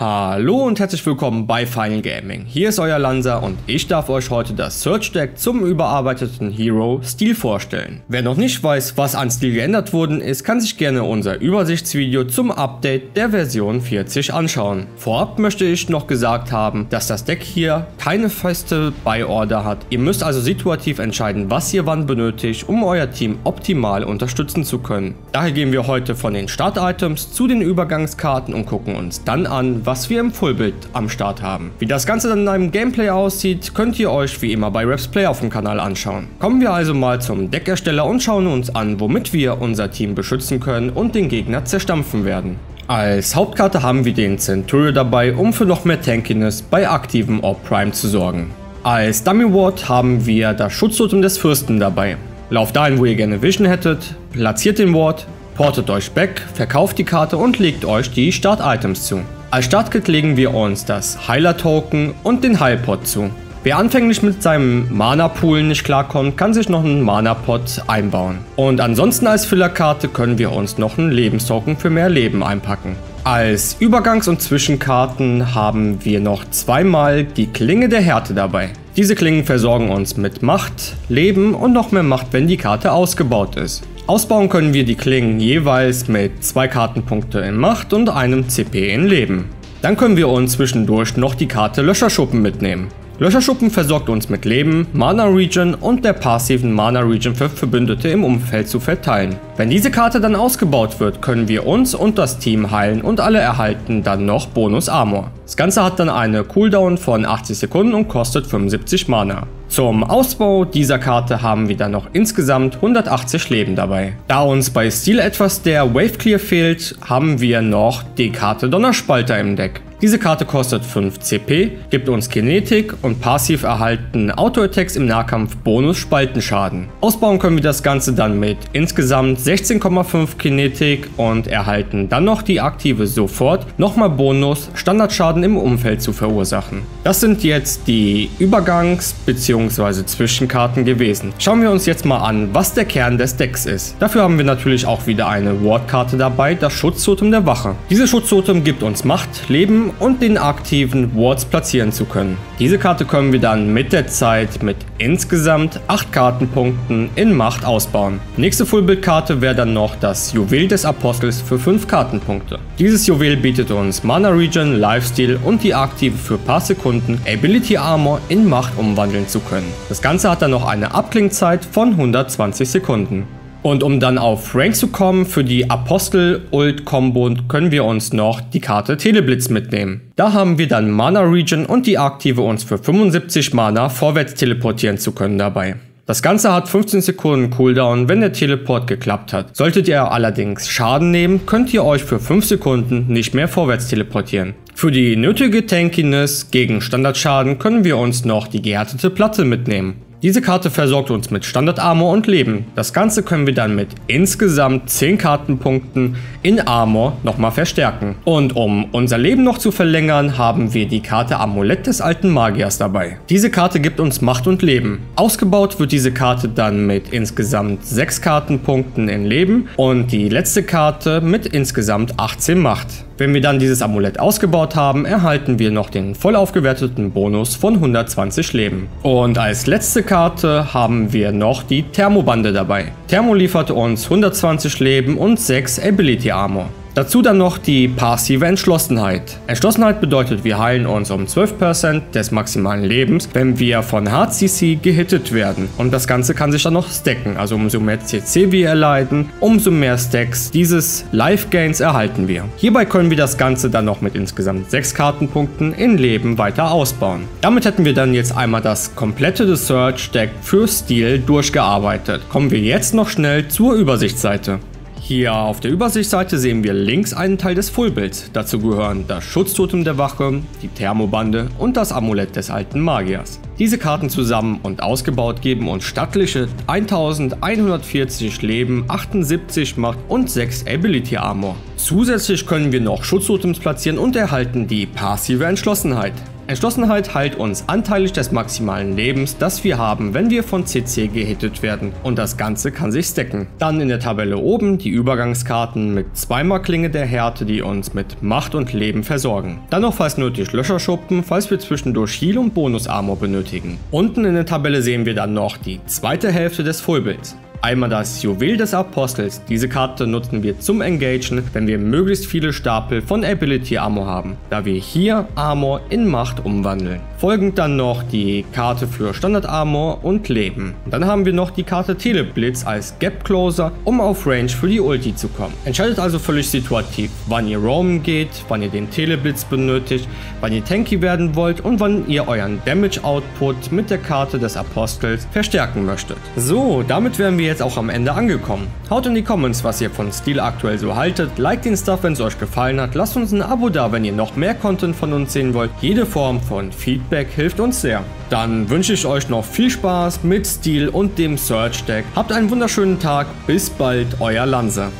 Hallo und herzlich willkommen bei Final Gaming. Hier ist euer Lanza und ich darf euch heute das Search Deck zum überarbeiteten Hero Steel vorstellen. Wer noch nicht weiß, was an Steel geändert worden ist, kann sich gerne unser Übersichtsvideo zum Update der Version 40 anschauen. Vorab möchte ich noch gesagt haben, dass das Deck hier keine feste Buy-Order hat. Ihr müsst also situativ entscheiden, was ihr wann benötigt, um euer Team optimal unterstützen zu können. Daher gehen wir heute von den Start-Items zu den Übergangskarten und gucken uns dann an, was wir im Fullbild am Start haben. Wie das Ganze dann in einem Gameplay aussieht, könnt ihr euch wie immer bei Raps Play auf dem Kanal anschauen. Kommen wir also mal zum Deckersteller und schauen uns an, womit wir unser Team beschützen können und den Gegner zerstampfen werden. Als Hauptkarte haben wir den Centurion dabei, um für noch mehr Tankiness bei aktivem Orb Prime zu sorgen. Als Dummy Ward haben wir das Schutztotem des Fürsten dabei. Lauft dahin, wo ihr gerne Vision hättet, platziert den Ward, portet euch back, verkauft die Karte und legt euch die Start-Items zu. Als Startkit legen wir uns das Heiler-Token und den Heilpot zu. Wer anfänglich mit seinem Mana-Pool nicht klarkommt, kann sich noch einen Mana-Pot einbauen. Und ansonsten als Fillerkarte können wir uns noch einen Lebenstoken für mehr Leben einpacken. Als Übergangs- und Zwischenkarten haben wir noch zweimal die Klinge der Härte dabei. Diese Klingen versorgen uns mit Macht, Leben und noch mehr Macht, wenn die Karte ausgebaut ist. Ausbauen können wir die Klingen jeweils mit zwei Kartenpunkte in Macht und einem CP in Leben. Dann können wir uns zwischendurch noch die Karte Löscherschuppen mitnehmen. Löscherschuppen versorgt uns mit Leben, Mana Region und der passiven Mana Region für Verbündete im Umfeld zu verteilen. Wenn diese Karte dann ausgebaut wird, können wir uns und das Team heilen und alle erhalten dann noch Bonus Armor. Das Ganze hat dann eine Cooldown von 80 Sekunden und kostet 75 Mana. Zum Ausbau dieser Karte haben wir dann noch insgesamt 180 Leben dabei. Da uns bei Steel etwas der Wave Clear fehlt, haben wir noch die Karte Donnerspalter im Deck. Diese Karte kostet 5 CP, gibt uns Kinetik und passiv erhalten Auto-Attacks im Nahkampf Bonus Spaltenschaden. Ausbauen können wir das Ganze dann mit insgesamt 16,5 Kinetik und erhalten dann noch die aktive Sofort nochmal Bonus Standardschaden im Umfeld zu verursachen. Das sind jetzt die Übergangs- bzw. Zwischenkarten gewesen. Schauen wir uns jetzt mal an, was der Kern des Decks ist. Dafür haben wir natürlich auch wieder eine Ward-Karte dabei, das Schutztotem der Wache. Dieses Schutztotem gibt uns Macht, Leben und den aktiven Wards platzieren zu können. Diese Karte können wir dann mit der Zeit mit insgesamt 8 Kartenpunkten in Macht ausbauen. Nächste Fullbild-Karte wäre dann noch das Juwel des Apostels für 5 Kartenpunkte. Dieses Juwel bietet uns Mana Regen, Lifesteal und die aktive für paar Sekunden Ability Armor in Macht umwandeln zu können. Das Ganze hat dann noch eine Abklingzeit von 120 Sekunden. Und um dann auf Rank zu kommen für die Apostel-Ult-Kombo können wir uns noch die Karte Teleblitz mitnehmen. Da haben wir dann Mana Region und die aktive uns für 75 Mana vorwärts teleportieren zu können dabei. Das Ganze hat 15 Sekunden Cooldown, wenn der Teleport geklappt hat. Solltet ihr allerdings Schaden nehmen, könnt ihr euch für 5 Sekunden nicht mehr vorwärts teleportieren. Für die nötige Tankiness gegen Standardschaden können wir uns noch die gehärtete Platte mitnehmen. Diese Karte versorgt uns mit Standard-Armor und Leben. Das Ganze können wir dann mit insgesamt 10 Kartenpunkten in Armor nochmal verstärken. Und um unser Leben noch zu verlängern, haben wir die Karte Amulett des alten Magiers dabei. Diese Karte gibt uns Macht und Leben. Ausgebaut wird diese Karte dann mit insgesamt 6 Kartenpunkten in Leben und die letzte Karte mit insgesamt 18 Macht. Wenn wir dann dieses Amulett ausgebaut haben, erhalten wir noch den voll aufgewerteten Bonus von 120 Leben. Und als letzte Karte haben wir noch die Thermobande dabei. Thermo liefert uns 120 Leben und 6 Ability Armor. Dazu dann noch die passive Entschlossenheit. Entschlossenheit bedeutet, wir heilen uns um 12% des maximalen Lebens, wenn wir von HCC gehittet werden. Und das Ganze kann sich dann noch stacken. Also umso mehr CC wir erleiden, umso mehr Stacks dieses Life Gains erhalten wir. Hierbei können wir das Ganze dann noch mit insgesamt 6 Kartenpunkten in Leben weiter ausbauen. Damit hätten wir dann jetzt einmal das komplette Search Deck für Stil durchgearbeitet. Kommen wir jetzt noch schnell zur Übersichtsseite. Hier auf der Übersichtsseite sehen wir links einen Teil des Fullbilds. Dazu gehören das Schutztotem der Wache, die Thermobande und das Amulett des alten Magiers. Diese Karten zusammen und ausgebaut geben uns stattliche 1140 Leben, 78 Macht und 6 Ability Armor. Zusätzlich können wir noch Schutztotems platzieren und erhalten die passive Entschlossenheit. Entschlossenheit heilt uns anteilig des maximalen Lebens, das wir haben, wenn wir von CC gehittet werden und das Ganze kann sich stacken. Dann in der Tabelle oben die Übergangskarten mit zweimal Klinge der Härte, die uns mit Macht und Leben versorgen. Dann noch falls nötig Löscherschuppen, falls wir zwischendurch Heal und Bonus Armor benötigen. Unten in der Tabelle sehen wir dann noch die zweite Hälfte des Fullbilds. Einmal das Juwel des Apostels. Diese Karte nutzen wir zum Engagen, wenn wir möglichst viele Stapel von Ability Armor haben, da wir hier Armor in Macht umwandeln. Folgend dann noch die Karte für Standard Armor und Leben. dann haben wir noch die Karte Teleblitz als Gap Closer, um auf Range für die Ulti zu kommen. Entscheidet also völlig situativ, wann ihr roamen geht, wann ihr den Teleblitz benötigt, wann ihr tanky werden wollt und wann ihr euren Damage Output mit der Karte des Apostels verstärken möchtet. So, damit wären wir jetzt auch am Ende angekommen. Haut in die Comments, was ihr von Stil aktuell so haltet, liked den Stuff, wenn es euch gefallen hat, lasst uns ein Abo da, wenn ihr noch mehr Content von uns sehen wollt. Jede Form von Feedback hilft uns sehr. Dann wünsche ich euch noch viel Spaß mit Stil und dem Search Deck. Habt einen wunderschönen Tag, bis bald, euer Lanze.